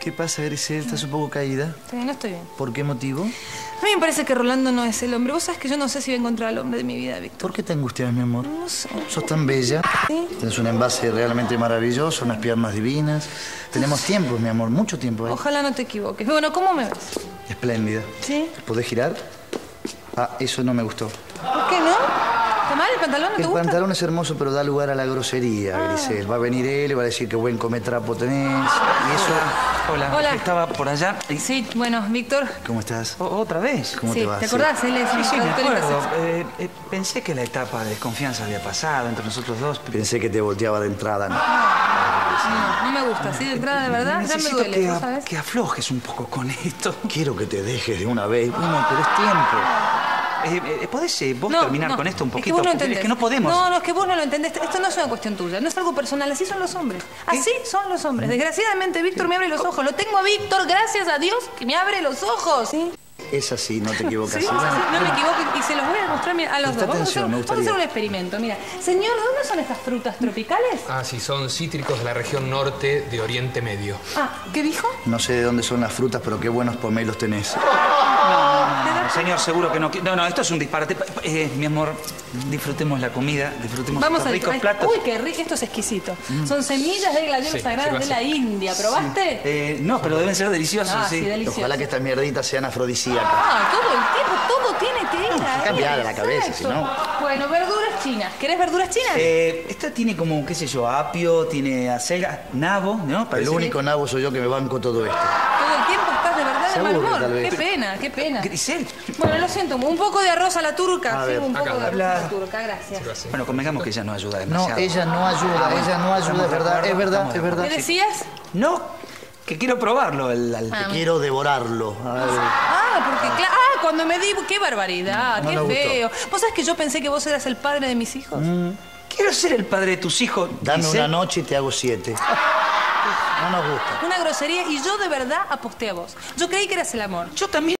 ¿Qué pasa, Grisel? ¿Estás un poco caída? Sí, no estoy bien. ¿Por qué motivo? A mí me parece que Rolando no es el hombre. Vos sabés que yo no sé si voy a encontrar al hombre de mi vida, Víctor. ¿Por qué te angustias, mi amor? No sé. Sos tan bella. Sí. Tienes un envase realmente maravilloso, unas piernas divinas. Tenemos tiempo, mi amor, mucho tiempo ahí. Ojalá no te equivoques. Bueno, ¿cómo me ves? Espléndida. ¿Sí? ¿Podés girar? Ah, eso no me gustó. ¿Está mal el pantalón? ¿No te El gusta? pantalón es hermoso, pero da lugar a la grosería, Grisel. Va a venir él y va a decir que buen cometrapo tenés. Y eso... Hola. Hola. Estaba por allá. y- Sí, bueno, Víctor. ¿Cómo estás? O- ¿Otra vez? ¿Cómo sí, te va? ¿te acordás? Él es Sí, sí, me acuerdo. Eh, eh, pensé que la etapa de desconfianza había pasado entre nosotros dos. pero Pensé que te volteaba de entrada. ¿no? No, no me gusta. Así de entrada, de verdad, ya me Necesito duele, que, ¿no a- sabes? que aflojes un poco con esto. Quiero que te dejes de una vez. Bueno, pero es tiempo. Eh, eh, ¿Podés eh, vos No, terminar no. con esto un Es que poquito? vos no entendés. es que no podemos. No, no, es que vos no lo entendés. Esto no es una cuestión tuya, no es algo personal. Así son los hombres. Así son los hombres. Desgraciadamente, Víctor me abre los ojos. Lo tengo a Víctor, gracias a Dios, que me abre los ojos. Sí, Es así, no te equivocas. sí, ¿sí? sí, no me equivoco. Y se los voy a mostrar a los Presta dos. Vamos a, hacer, atención, me vamos a hacer un experimento. Mira, señor, ¿dónde son estas frutas tropicales? Ah, sí, son cítricos de la región norte de Oriente Medio. Ah, ¿qué dijo? No sé de dónde son las frutas, pero qué buenos pomelos tenés. Señor, seguro que no. No, no, esto es un disparate. Pa- eh, mi amor, disfrutemos la comida, disfrutemos Vamos estos ricos platos. Uy, qué rico, esto es exquisito. Son semillas de gladiolos Sí, sagradas de la India. ¿Probaste? Eh, no, pero deben ser deliciosos, Ah, sí. sí, delicioso. Ojalá que estas mierditas sean afrodisíacas. Ah, todo el tiempo, todo tiene que ir ahí. cambiar la cabeza, si no. Bueno, verduras chinas. ¿Querés verduras chinas? Eh, esta tiene como, qué sé yo, apio, tiene acelga, nabo, ¿no? El único nabo soy yo que me banco todo esto. Todo el tiempo de mal humor. tal vez. Qué pena, qué pena. Grisel. Bueno, lo siento, un poco de arroz a la turca. A Sí, ver. un poco Acá, de arroz a la turca, gracias. Bueno, convengamos que ella no ayuda No, demasiado. ella no ayuda, ella no ayuda, es verdad, es verdad, es verdad. ¿Qué decías? No, que quiero probarlo. El, el- Ah. Quiero devorarlo. A ver. Ah, porque claro. Ah, cuando me di. ¡Qué barbaridad! No ¡Qué nos gustó. feo! ¿Vos sabés que yo pensé que vos eras el padre de mis hijos? Quiero ser el padre de tus hijos. Dame una noche y te hago siete. No nos gusta. Una grosería y yo de verdad aposté a vos. Yo creí que eras el amor. Yo también